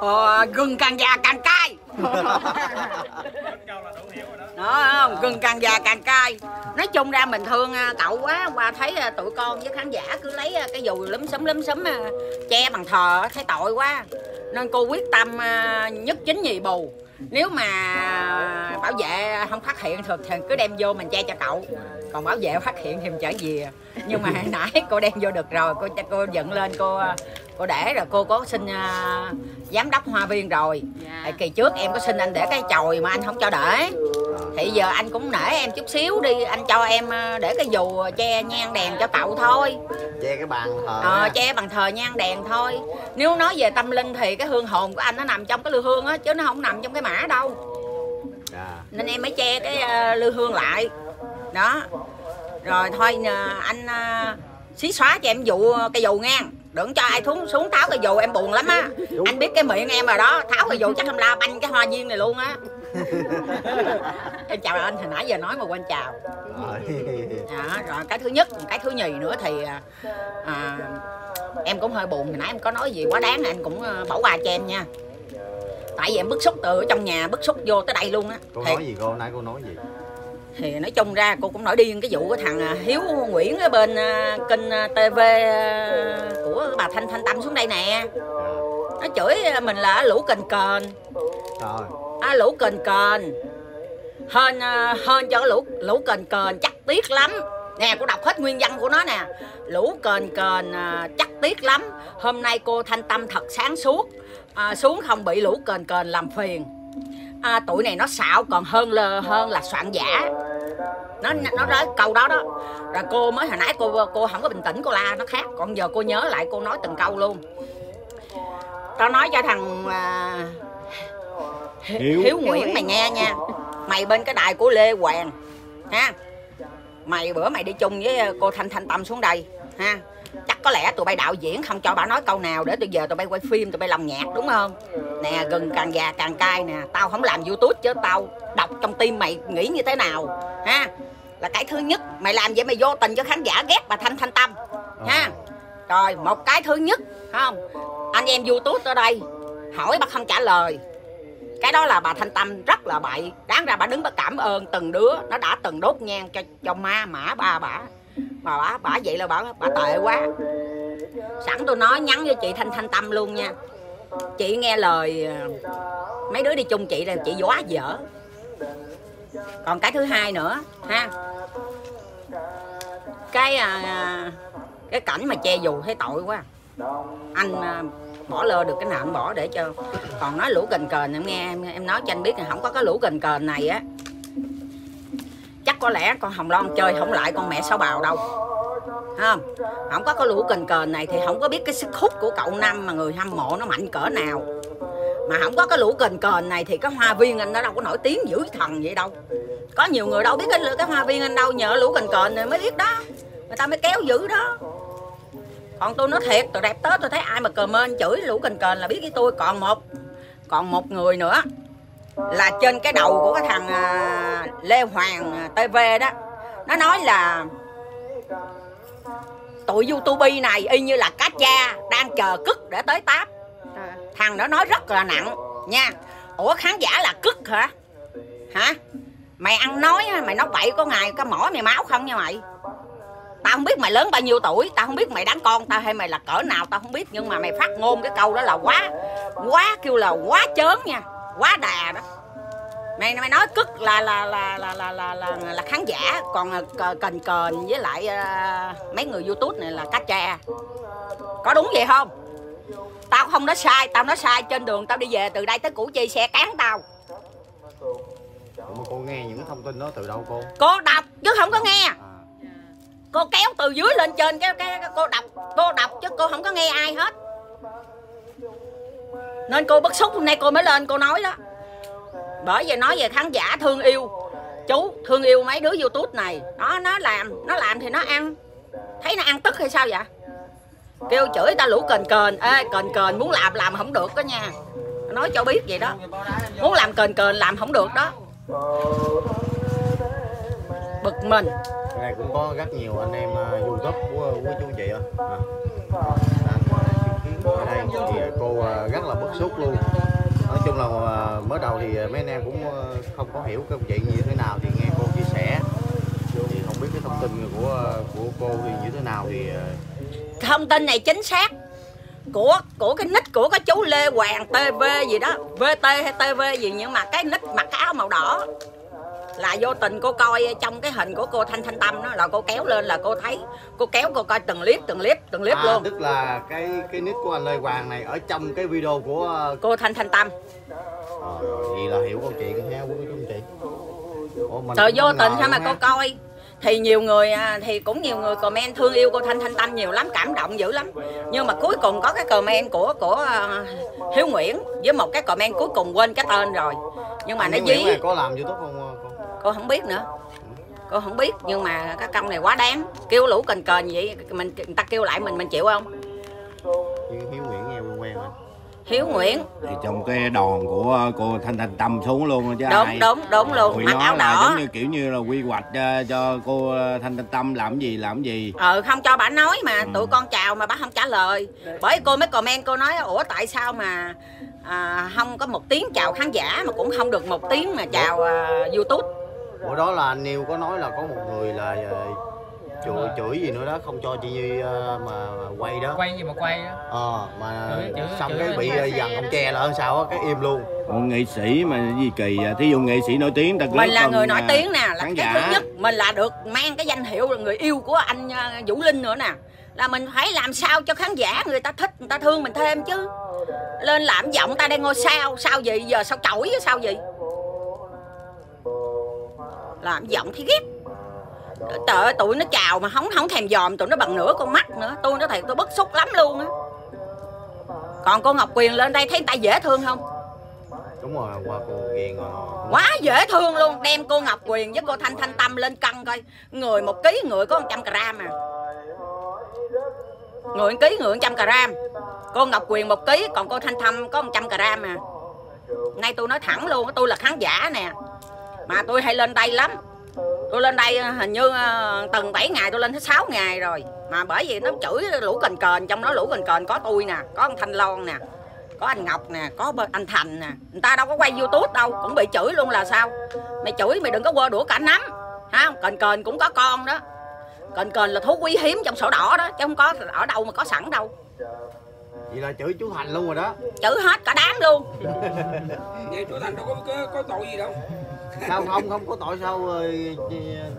ờ, gừng càng già càng cay. Đó không? Gừng càng già càng cay. Nói chung ra mình thương à, cậu quá qua thấy à, tụi con với khán giả cứ lấy à, cái dù lấm sấm lấm sấm che bằng thờ thấy tội quá. Nên cô quyết tâm nhất chính nhì bù nếu mà bảo vệ không phát hiện thì thì cứ đem vô mình che cho cậu. Còn bảo vệ phát hiện thì mình trở về nhưng mà hồi nãy cô đem vô được rồi cô cho cô dựng lên cô cô để rồi cô có xin à, giám đốc hoa viên rồi. Tại kỳ trước em có xin anh để cái chồi mà anh không cho để thì giờ anh cũng nể em chút xíu đi anh cho em à, để cái dù che nhang đèn cho cậu thôi. Che cái bàn thờ ờ, nha. che bằng thờ nhang đèn thôi. Nếu nói về tâm linh thì cái hương hồn của anh nó nằm trong cái lư hương á chứ nó không nằm trong cái mã đâu. Dạ. nên em mới che cái uh, lư hương lại. Đó. Rồi thôi à, anh uh, xí xóa cho em vụ cây dù ngang đừng cho ai xuống xuống tháo cái dù em buồn lắm á. Anh biết cái miệng em rồi đó tháo cái dù chắc em la banh cái hoa viên này luôn á. Em chào anh hồi nãy giờ nói mà quên chào. Rồi. đó, rồi cái thứ nhất cái thứ nhì nữa thì à, à, em cũng hơi buồn. Hồi nãy em có nói gì quá đáng anh cũng à, bỏ qua cho em nha. Tại vì em bức xúc từ ở trong nhà bức xúc vô tới đây luôn á. Cô Thiệt. nói gì cô? Nãy cô nói gì thì nói chung ra cô cũng nổi điên cái vụ của thằng à, Hiếu Nguyễn ở bên à, kênh à, TV của bà Thanh Thanh Tâm xuống đây nè. Nó chửi mình là lũ kền kền. Rồi à, lũ kền kền. Hên à, hên cho lũ lũ kền kền chắc tiếc lắm. Nè cô đọc hết nguyên văn của nó nè. Lũ kền kền chắc tiếc lắm. Hôm nay cô thanh tâm thật sáng suốt. À, xuống không bị lũ kền kền làm phiền à, tụi này nó xạo còn hơn là hơn là soạn giả. Nó nó nói câu đó đó. Rồi cô mới hồi nãy cô cô không có bình tĩnh cô la nó khác. Còn giờ cô nhớ lại cô nói từng câu luôn. Tao nói cho thằng à, Hiếu, Hiếu Nguyễn mày nghe nha. Mày bên cái đài của Lê Hoàng ha. Mày bữa mày đi chung với cô Thanh Thanh Tâm xuống đây ha Chắc có lẽ tụi bay đạo diễn không cho bà nói câu nào Để từ giờ tụi bay quay phim tụi bay làm nhạc đúng không? Nè gừng càng già càng cay nè. Tao không làm youtube chứ tao đọc trong tim mày nghĩ như thế nào ha? Là cái thứ nhất Mày làm vậy mày vô tình cho khán giả ghét bà Thanh Thanh Tâm ha? Rồi một cái thứ nhất không? Anh em youtube ở đây Hỏi bà không trả lời. Cái đó là bà thanh tâm rất là bậy. Đáng ra bà đứng bà cảm ơn từng đứa nó đã từng đốt nhang cho cho ma mã ba bả mà bả bả vậy là bả bà tệ quá. Sẵn tôi nói nhắn với chị thanh thanh tâm luôn nha. Chị nghe lời à, mấy đứa đi chung chị là chị quá dở. Còn cái thứ hai nữa ha. Cái à, à, cái cảnh mà che dù thấy tội quá. Anh à, bỏ lơ được cái nào anh bỏ để cho. Còn nói lũ cần cờn em nghe em, em nói cho anh biết là không có cái lũ cần cờn này á có lẽ con hồng loan chơi không lại con mẹ sáu bào đâu. Không? Không có cái lũ cần kền này thì không có biết cái sức hút của cậu năm mà người hâm mộ nó mạnh cỡ nào. Mà không có cái lũ cần kền này thì cái hoa viên anh nó đâu có nổi tiếng dữ thần vậy đâu. Có nhiều người đâu biết cái cái hoa viên anh đâu, nhờ lũ cần kền này mới biết đó. Người ta mới kéo dữ đó. Còn tôi nói thiệt tôi đẹp tết tôi thấy ai mà cờ mên chửi lũ cần kền là biết với tôi. Còn một còn một người nữa là trên cái đầu của cái thằng à, Lê Hoàng à, TV đó. Nó nói là tụi youtube này y như là cá cha đang chờ cức để tới táp. Thằng đó nói rất là nặng nha. Ủa khán giả là cức hả? Hả? Mày ăn nói mày nói bậy có ngày có mỏ mày máu không nha mày? Tao không biết mày lớn bao nhiêu tuổi tao không biết mày đáng con tao hay mày là cỡ nào tao không biết. Nhưng mà mày phát ngôn cái câu đó là quá quá kêu là quá chớn nha quá đà đó. Mày mày nói cức là là là là là là là, là khán giả. Còn cờ- kền kền với lại à, mấy người youtube này là cá cha. Có đúng vậy không? Tao không nói sai tao nói sai trên đường tao đi về từ đây tới củ chi xe cán tao. Mà cô nghe những thông tin đó từ đâu cô? Cô đọc chứ không có nghe. À, cô kéo từ dưới lên trên cái, cái cô đọc cô đọc chứ cô không có nghe ai hết nên cô bức xúc hôm nay cô mới lên cô nói đó. Bởi vì nói về khán giả thương yêu. Chú thương yêu mấy đứa youtube này. Nó nó làm nó làm thì nó ăn. Thấy nó ăn tức hay sao vậy? Kêu chửi ta lũ kền kền. Ê kền kền muốn làm làm không được đó nha. Nói cho biết vậy đó. Muốn làm kền kền làm không được đó. Bực mình. Này cũng có rất nhiều anh em à, youtube của, của chú chị á à, đang à, chứng kiến ở đây thì cô à, rất là bức xúc luôn. Nói chung là à, mới đầu thì mấy anh em cũng à, không có hiểu công chuyện như thế nào thì nghe cô chia sẻ. Thì không biết cái thông tin của của cô thì như thế nào thì thông tin này chính xác. Của của cái nick của cái chú Lê Hoàng TV gì đó. VT hay TV gì, nhưng mà cái nick mặc cái áo màu đỏ là vô tình cô coi trong cái hình của cô Thanh Thanh Tâm đó là cô kéo lên là cô thấy cô kéo cô coi từng clip từng clip từng clip à, luôn. tức là cái cái nick của anh Lê Hoàng này ở trong cái video của cô Thanh Thanh Tâm. À, vậy là hiểu câu chuyện ha quý chú chị. Ủa, mình trời vô tình sao mà cô coi? Thì nhiều người à, thì cũng nhiều người comment thương yêu cô Thanh Thanh Tâm nhiều lắm cảm động dữ lắm. Nhưng mà cuối cùng có cái comment của của à, Hiếu Nguyễn với một cái comment cuối cùng quên cái tên rồi. Nhưng mà Anh nó dí. có làm youtube không cô không biết nữa. Cô không biết nhưng mà cái công này quá đáng. Kêu lũ cần cờn vậy mình người ta kêu lại mình mình chịu không? Như Hiếu Nguyễn nghe quen quen anh Hiếu Nguyễn. Thì trong cái đòn của cô Thanh Thanh Tâm xuống luôn chứ đúng ai. đúng đúng luôn. Vì mặc áo đỏ. giống như kiểu như là quy hoạch ờ, cho cô Thanh Thanh Tâm làm gì làm gì. Ờ không cho bà nói mà Ừ. tụi con chào mà bà không trả lời. Bởi cô mới comment cô nói ủa tại sao mà à, không có một tiếng chào khán giả mà cũng không được một tiếng mà chào à, youtube bữa đó là anh Niêu có nói là có một người là ờ, chửi chửi gì nữa đó không cho chị Nhi ờ, mà quay đó. Quay gì mà quay á ờ mà Chửi- chửi- xong chửi. cái bị ờ, dằn ông chè là hơn sao á cái im luôn. Còn nghệ sĩ mà gì kỳ à, thí dụ nghệ sĩ nổi tiếng ta mình là người nổi tiếng nè là khán cái giả. thứ nhất. Mình là được mang cái danh hiệu là người yêu của anh Vũ Linh nữa nè. Là mình phải làm sao cho khán giả người ta thích người ta thương mình thêm chứ. Lên làm giọng ta đang ngôi sao? Sao gì giờ sao chổi sao gì làm giọng thì ghét. Trời ơi tụi nó chào mà không không thèm dòm tụi nó bằng nửa con mắt nữa. Tôi nói thiệt tôi bức xúc lắm luôn á. Còn cô Ngọc Quyền lên đây thấy người ta dễ thương không? Đúng rồi qua cô ghiền rồi quá dễ thương luôn. Đem cô Ngọc Quyền với cô Thanh Thanh Tâm lên cân coi. Người một ký người có 100 gram à. Người ký người 100 gram cô Ngọc Quyền một ký còn cô Thanh Tâm có 100 gram à. Nay tôi nói thẳng luôn tôi là khán giả nè mà tôi hay lên đây lắm. Tôi lên đây hình như ờ, từng 7 ngày tôi lên tới 6 ngày rồi. Mà bởi vì nó chửi lũ cành cờn trong đó lũ cành cờn có tôi nè có ông Thanh Loan nè có anh Ngọc nè có anh Thành nè. Người ta đâu có quay youtube đâu cũng bị chửi luôn là sao? Mày chửi mày đừng có quơ đũa cả nắm ha? Cền cền cũng có con đó. Cền cền là thú quý hiếm trong sổ đỏ đó chứ không có ở đâu mà có sẵn đâu. Vậy là chửi chú Thành luôn rồi đó. Chửi hết cả đám luôn. Vậy chú Thành đâu có, có, có tội gì đâu sao không không có tội sao ờ, chị,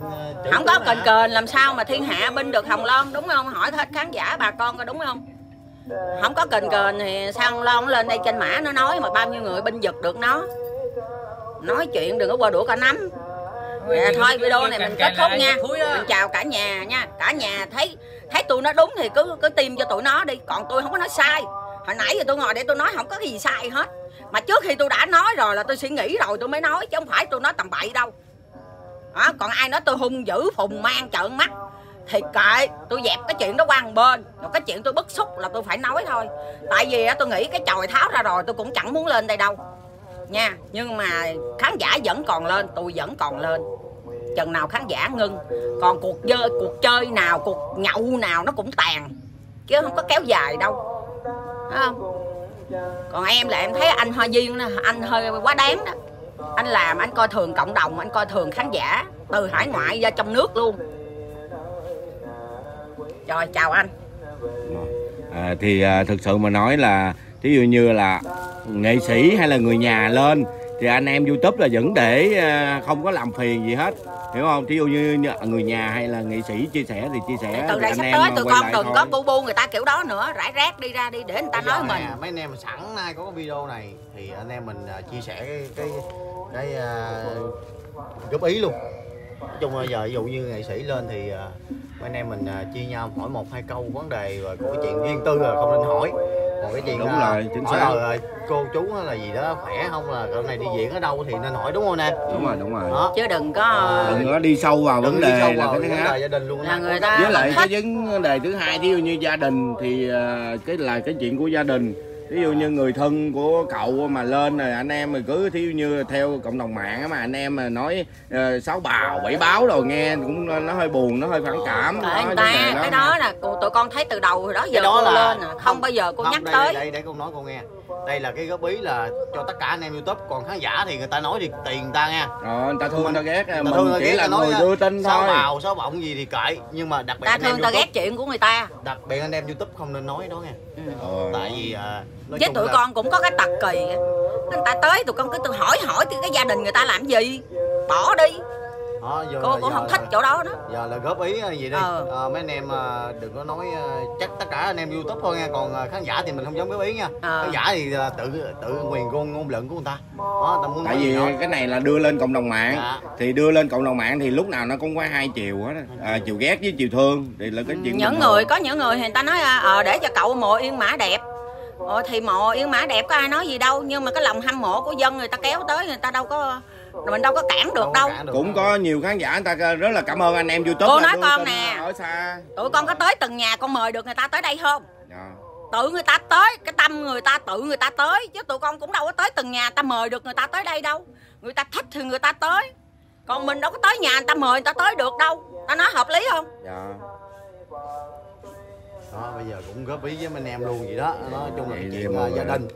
ờ, chửi không có hả? cền cền làm sao mà thiên hạ binh được hồng loan đúng không? Hỏi hết khán giả bà con coi đúng không? Không có cền cền thì sao hồng loan lên đây trên mã nó nói mà bao nhiêu người binh giật được nó? Nói chuyện đừng có qua đũa cả nắm. Dạ, thôi video này mình kết thúc nha. mình chào cả nhà nha. Cả nhà thấy thấy tụi nó đúng thì cứ cứ tìm cho tụi nó đi. Còn tôi không có nói sai. Hồi nãy giờ tôi ngồi để tôi nói không có cái gì sai hết mà trước khi tôi đã nói rồi là tôi suy nghĩ rồi tôi mới nói chứ không phải tôi nói tầm bậy đâu. Đó, còn ai nói tôi hung dữ phùng mang trợn mắt. Thì kệ tôi dẹp cái chuyện đó qua một bên. Rồi cái chuyện tôi bức xúc là tôi phải nói thôi. Tại vì tôi nghĩ cái chòi tháo ra rồi tôi cũng chẳng muốn lên đây đâu. Nha nhưng mà khán giả vẫn còn lên tôi vẫn còn lên. Chừng nào khán giả ngưng còn cuộc chơi cuộc chơi nào cuộc nhậu nào nó cũng tàn. Chứ không có kéo dài đâu. Thấy không? Còn em là em thấy anh hơi duyên nè anh hơi quá đáng đó. Anh làm anh coi thường cộng đồng anh coi thường khán giả từ hải ngoại ra trong nước luôn. Rồi chào anh. À, thì à, thực sự mà nói là thí dụ như là nghệ sĩ hay là người nhà lên thì anh em youtube là vẫn để à, không có làm phiền gì hết hiểu không? Thí dụ như người nhà hay là nghệ sĩ chia sẻ thì chia sẻ từ đây anh sắp em tới tụi quay con lại đừng thôi. có bu bu người ta kiểu đó nữa. Rải rác đi ra đi để người ta Bây nói mình. nè, mấy anh em sẵn nay có cái video này thì anh em mình à, chia sẻ cái cái cái à, góp ý luôn nói chung là giờ ví dụ như nghệ sĩ lên thì à, mấy anh em mình à, chia nhau hỏi một hai câu vấn đề rồi cái chuyện riêng tư là không nên hỏi. Còn cái chuyện Đúng à, rồi, chính xác. ờ, cô chú là gì đó khỏe không là cậu này đi diễn ở đâu thì nên hỏi đúng không nè? Đúng rồi đúng rồi. Đó. Chứ đừng có Ờ, đừng có đi sâu vào vấn Đừng đi đề sâu là vào cái thứ vấn đề gia đình luôn là người ta với lại thích. cái vấn đề thứ hai thí dụ như gia đình thì à, cái là cái chuyện của gia đình ví dụ như người thân của cậu mà lên rồi anh em mình cứ thí dụ như theo cộng đồng mạng á mà anh em mà nói ờ, sáu bào bảy báo rồi nghe cũng nó hơi buồn nó hơi phản cảm. Đó, ta cái đó là cô- tụi con thấy từ đầu rồi đó giờ đó cô là lên à. không bao giờ cô không, nhắc đây, tới. đây để con nói con nghe đây là cái góp ý là cho tất cả anh em youtube. Còn khán giả thì người ta nói thì tiền người ta nha. Ờ, người ta thương người ta ghét Người ta mình thương chỉ ghét, là nói, người đưa tin sao thôi. sao bọng gì thì kệ. Nhưng mà đặc biệt ta anh em thương ta YouTube- ghét chuyện của người ta. Đặc biệt anh em youtube không nên nói đó nghe ừ. Ờ. tại vì à, nói với chung tụi là- con cũng có cái tật kỳ người ta tới tụi con cứ tự hỏi hỏi thì cái gia đình người ta làm gì? Bỏ đi đó, giờ cô là- cũng giờ không là- thích chỗ đó đó. giờ là góp ý gì đi. Ờ. Ờ, mấy anh em à, đừng có nói à, chắc tất cả anh em youtube thôi nha còn à, khán giả thì mình không dám góp ý nha. Ờ. khán giả thì à, tự tự quyền ngôn ngôn luận của người ta. Đó ta muốn tại vì nói. cái này là đưa lên cộng đồng mạng. Dạ. thì đưa lên cộng đồng mạng thì lúc nào nó cũng có hai chiều hết á. à, chiều. ghét với chiều thương. Thì là cái chuyện những người có những người thì người ta nói ờ để cho cậu mộ yên mã đẹp. Ờ, thì mộ yên mã đẹp có ai nói gì đâu. Nhưng mà cái lòng hâm mộ của dân người ta kéo tới người ta đâu có mình đâu có cản được đâu cũng có nhiều khán giả người ta rất là cảm ơn anh em youtube Cô nói con nè. ở xa. Tụi con có tới từng nhà con mời được người ta tới đây không? Dạ. tự người ta tới cái tâm người ta tự người ta tới chứ tụi con cũng đâu có tới từng nhà ta mời được người ta tới đây đâu. Người ta thích thì người ta tới. Còn mình đâu có tới nhà người ta mời người ta tới được đâu. Ta nói hợp lý không? Dạ. đó bây giờ cũng góp ý với mấy anh em luôn vậy đó. Nói chung là chuyện gia đình